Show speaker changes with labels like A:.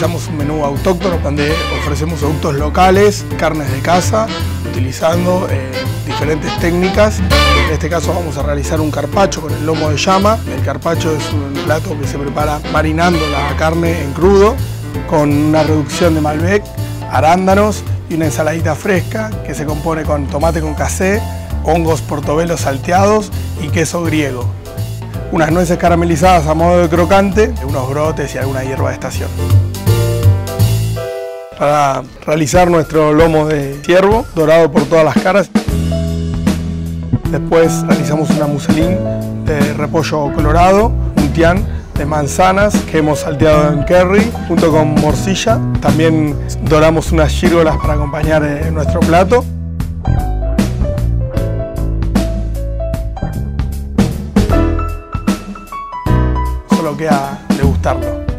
A: realizamos un menú autóctono donde ofrecemos productos locales, carnes de casa, utilizando eh, diferentes técnicas. En este caso vamos a realizar un carpacho con el lomo de llama. El carpacho es un plato que se prepara marinando la carne en crudo con una reducción de Malbec, arándanos y una ensaladita fresca que se compone con tomate con casé, hongos portobelo salteados y queso griego. Unas nueces caramelizadas a modo de crocante, unos brotes y alguna hierba de estación. Para realizar nuestro lomo de ciervo, dorado por todas las caras. Después realizamos una muselín de repollo colorado, un tian de manzanas que hemos salteado en curry junto con morcilla. También doramos unas gírgolas para acompañar eh, nuestro plato. Solo queda degustarlo.